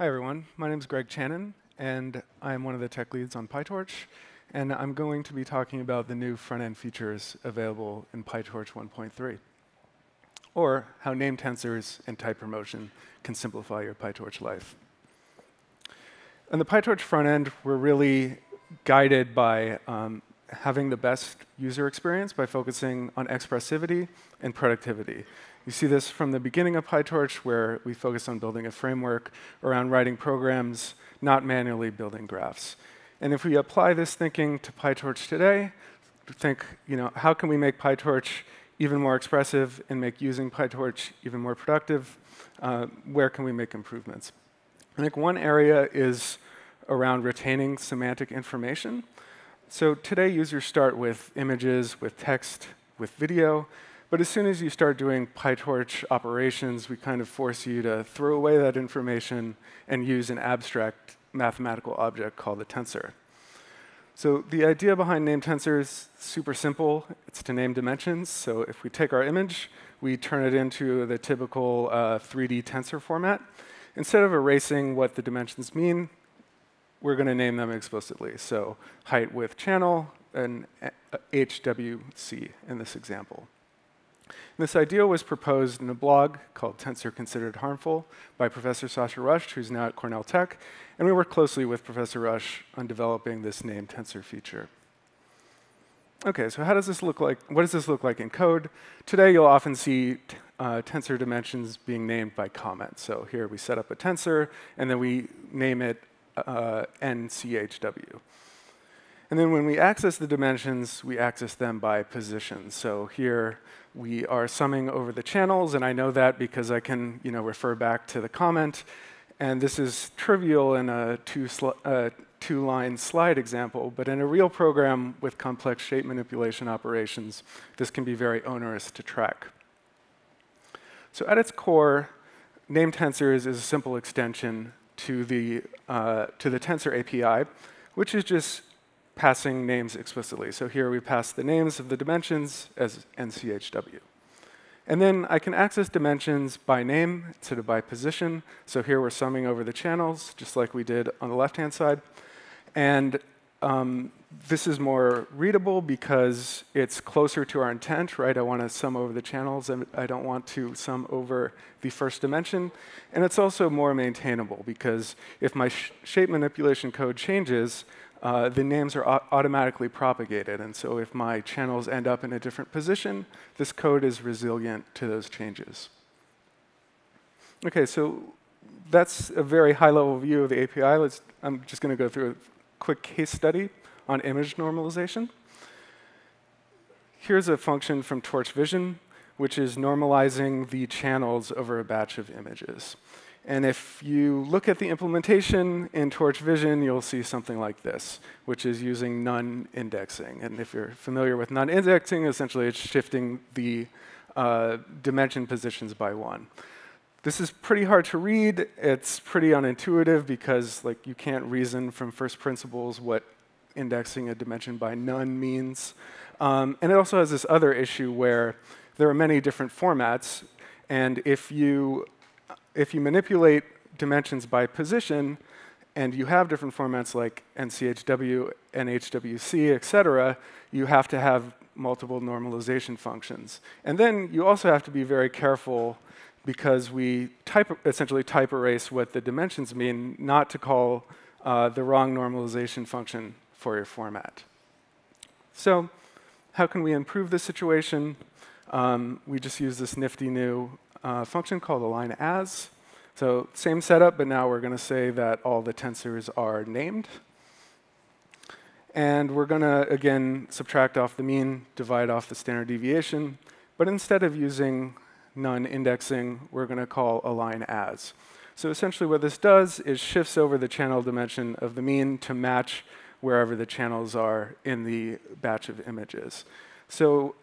Hi, everyone. My name is Greg Chanan, and I'm one of the tech leads on PyTorch. And I'm going to be talking about the new front-end features available in PyTorch 1.3, or how name tensors and type promotion can simplify your PyTorch life. On the PyTorch front end, we're really guided by um, having the best user experience by focusing on expressivity and productivity. You see this from the beginning of PyTorch, where we focus on building a framework around writing programs, not manually building graphs. And if we apply this thinking to PyTorch today, think, you know, how can we make PyTorch even more expressive and make using PyTorch even more productive? Uh, where can we make improvements? I think one area is around retaining semantic information. So today, users start with images, with text, with video. But as soon as you start doing PyTorch operations, we kind of force you to throw away that information and use an abstract mathematical object called a tensor. So the idea behind name tensors is super simple. It's to name dimensions. So if we take our image, we turn it into the typical uh, 3D tensor format. Instead of erasing what the dimensions mean, we're going to name them explicitly. So height, width, channel, and HWC uh, in this example. This idea was proposed in a blog called Tensor Considered Harmful by Professor Sasha Rush, who's now at Cornell Tech. And we worked closely with Professor Rush on developing this name tensor feature. OK, so how does this look like? What does this look like in code? Today, you'll often see uh, tensor dimensions being named by comment. So here we set up a tensor, and then we name it uh, NCHW. And then when we access the dimensions, we access them by position. So here we are summing over the channels, and I know that because I can you know, refer back to the comment. And this is trivial in a two-line uh, two slide example, but in a real program with complex shape manipulation operations, this can be very onerous to track. So at its core, name tensors is a simple extension to the, uh, to the tensor API, which is just passing names explicitly. So here we pass the names of the dimensions as NCHW. And then I can access dimensions by name instead of by position. So here we're summing over the channels, just like we did on the left-hand side. And um, this is more readable because it's closer to our intent, right? I want to sum over the channels, and I don't want to sum over the first dimension. And it's also more maintainable because if my sh shape manipulation code changes, uh, the names are automatically propagated. And so if my channels end up in a different position, this code is resilient to those changes. OK, so that's a very high-level view of the API. Let's, I'm just going to go through a quick case study on image normalization. Here's a function from Torch Vision, which is normalizing the channels over a batch of images. And if you look at the implementation in Torch Vision, you'll see something like this, which is using none indexing. And if you're familiar with none indexing, essentially it's shifting the uh, dimension positions by one. This is pretty hard to read. It's pretty unintuitive because like you can't reason from first principles what indexing a dimension by none means. Um, and it also has this other issue where there are many different formats. And if you if you manipulate dimensions by position, and you have different formats like NCHW, NHWC, et cetera, you have to have multiple normalization functions. And then you also have to be very careful because we type, essentially type erase what the dimensions mean, not to call uh, the wrong normalization function for your format. So how can we improve this situation? Um, we just use this nifty new uh, function called align as. So same setup, but now we're going to say that all the tensors are named. And we're going to, again, subtract off the mean, divide off the standard deviation. But instead of using none indexing, we're going to call align as. So essentially what this does is shifts over the channel dimension of the mean to match wherever the channels are in the batch of images. So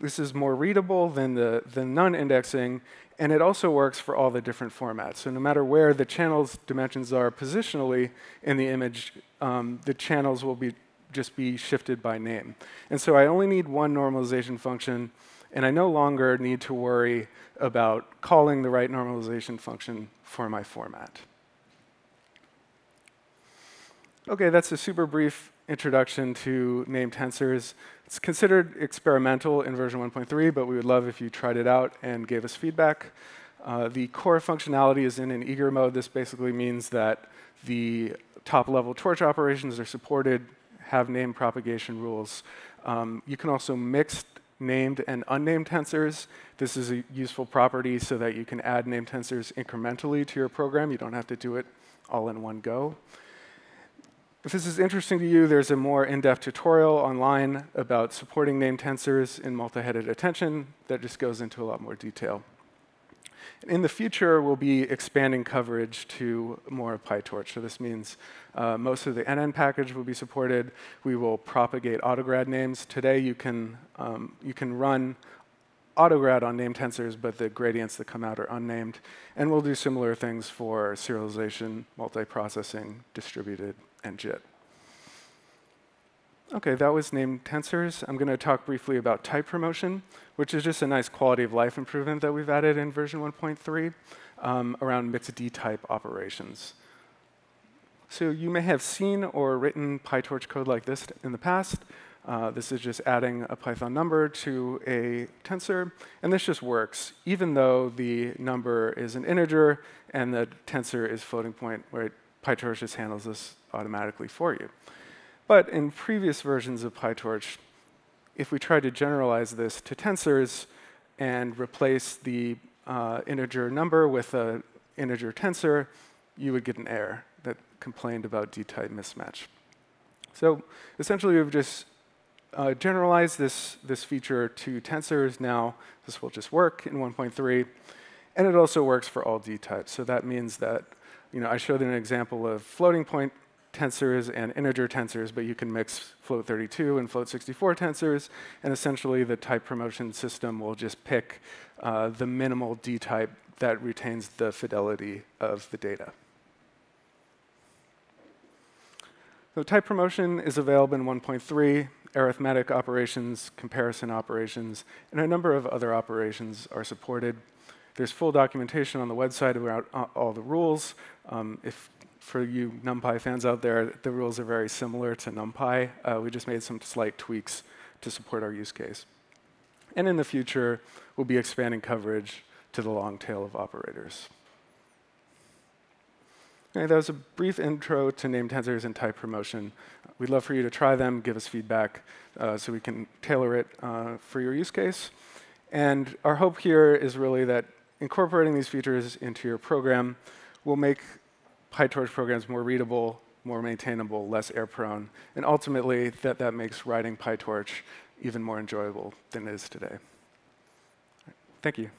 this is more readable than the, the none indexing, and it also works for all the different formats. So no matter where the channel's dimensions are positionally in the image, um, the channels will be just be shifted by name. And so I only need one normalization function, and I no longer need to worry about calling the right normalization function for my format. OK, that's a super brief introduction to named tensors. It's considered experimental in version 1.3, but we would love if you tried it out and gave us feedback. Uh, the core functionality is in an eager mode. This basically means that the top level torch operations are supported, have name propagation rules. Um, you can also mix named and unnamed tensors. This is a useful property so that you can add named tensors incrementally to your program. You don't have to do it all in one go. If this is interesting to you, there's a more in-depth tutorial online about supporting named tensors in multi-headed attention that just goes into a lot more detail. In the future, we'll be expanding coverage to more of PyTorch. So this means uh, most of the NN package will be supported. We will propagate autograd names. Today, you can, um, you can run autograd on named tensors, but the gradients that come out are unnamed. And we'll do similar things for serialization, multiprocessing, distributed, and JIT. OK, that was named tensors. I'm going to talk briefly about type promotion, which is just a nice quality of life improvement that we've added in version 1.3 um, around mixed D-type operations. So you may have seen or written PyTorch code like this in the past. Uh, this is just adding a Python number to a tensor, and this just works, even though the number is an integer and the tensor is floating point, where PyTorch just handles this automatically for you. But in previous versions of PyTorch, if we try to generalize this to tensors and replace the uh, integer number with an integer tensor, you would get an error that complained about d-type mismatch. So essentially, we've just uh, generalize this, this feature to tensors now. This will just work in 1.3. And it also works for all d-types. So that means that you know, I showed an example of floating point tensors and integer tensors, but you can mix float 32 and float 64 tensors, and essentially the type promotion system will just pick uh, the minimal d-type that retains the fidelity of the data. So type promotion is available in 1.3 arithmetic operations, comparison operations, and a number of other operations are supported. There's full documentation on the website about all the rules. Um, if for you NumPy fans out there, the rules are very similar to NumPy. Uh, we just made some slight tweaks to support our use case. And in the future, we'll be expanding coverage to the long tail of operators. That was a brief intro to named tensors and type promotion. We'd love for you to try them, give us feedback, uh, so we can tailor it uh, for your use case. And our hope here is really that incorporating these features into your program will make PyTorch programs more readable, more maintainable, less error-prone, and ultimately that that makes writing PyTorch even more enjoyable than it is today. Thank you.